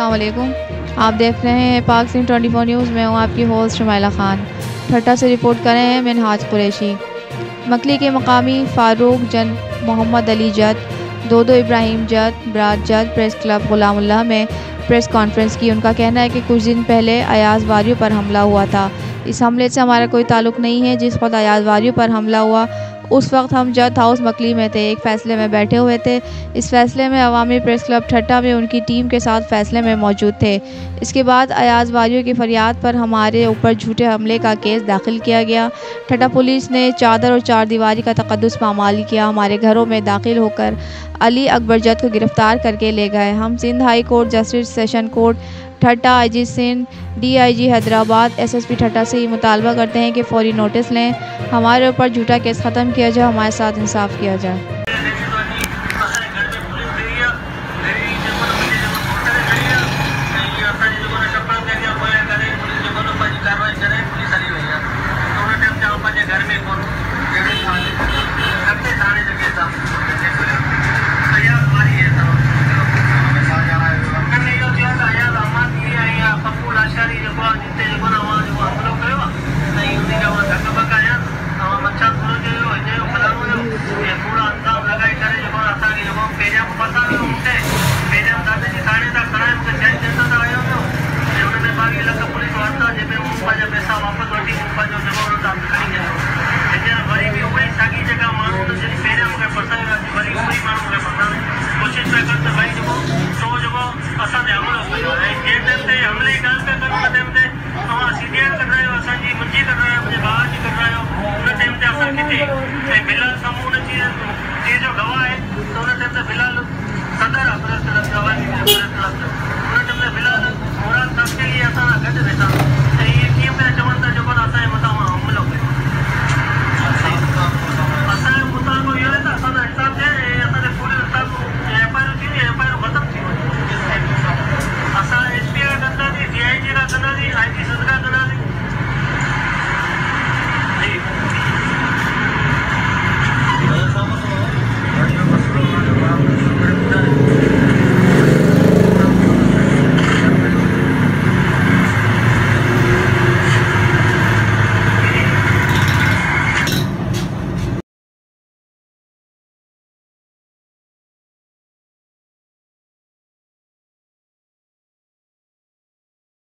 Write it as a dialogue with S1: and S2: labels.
S1: वालेकुम। आप देख रहे हैं पाक सिंह ट्वेंटी फोर न्यूज़। में हूँ आपकी होस्ट शुमाइला ख़ान। ठट्टा से रिपोर्ट कर रहे हैं मिनहाज कुरैशी। मकली के मकामी फ़ारूक जन मोहम्मद अली जद दो इब्राहिम जद बराज जद, प्रेस क्लब गुलामुल्लाह में प्रेस कॉन्फ्रेंस की। उनका कहना है कि कुछ दिन पहले अयाज वारियों पर हमला हुआ था। इस हमले से हमारा कोई ताल्लुक़ नहीं है। जिस वक्त अयाज वारियों पर हमला हुआ उस वक्त हम जद हाउस मकली में थे, एक फ़ैसले में बैठे हुए थे। इस फैसले में अवामी प्रेस क्लब ठट्टा में उनकी टीम के साथ फ़ैसले में मौजूद थे। इसके बाद अयाज वारियों की फरियाद पर हमारे ऊपर झूठे हमले का केस दाखिल किया गया। ठट्टा पुलिस ने चादर और चार दीवारी का तकदस पामाल किया। हमारे घरों में दाखिल होकर अली अकबर जद को गिरफ़्तार करके ले गए। हम Sindh high court justice session court Thatta IG Sindh DIG Hyderabad SSP Thatta से ये मुतालबा करते हैं कि फ़ौरी नोटिस लें। हमारे ऊपर झूठा केस ख़त्म किया जाए, हमारे साथ इंसाफ किया जाए।